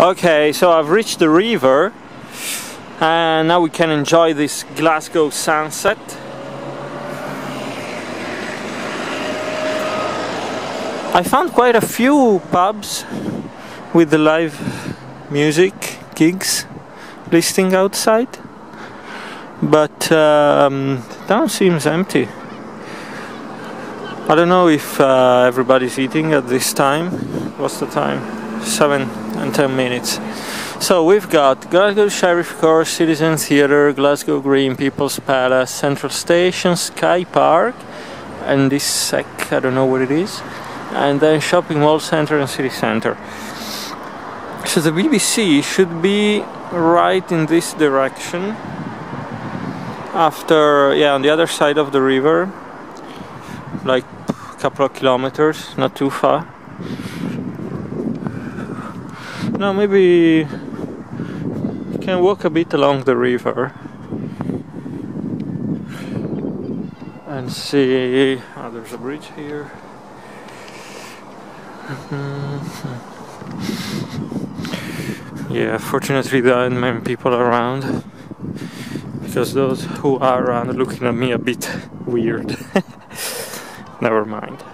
Okay, so I've reached the river and now we can enjoy this Glasgow sunset. I found quite a few pubs with the live music gigs listing outside, but um, the town seems empty. I don't know if uh, everybody's eating at this time. What's the time? 7 and 10 minutes. So we've got Glasgow Sheriff Court, Citizen Theatre, Glasgow Green, People's Palace, Central Station, Sky Park, and this SEC, I don't know what it is, and then Shopping Mall Centre and City Centre. So the BBC should be right in this direction after, yeah, on the other side of the river, like a couple of kilometers, not too far. Now maybe you can walk a bit along the river and see. Oh, there's a bridge here. yeah, fortunately there aren't many people around because those who are around are looking at me a bit weird. Never mind.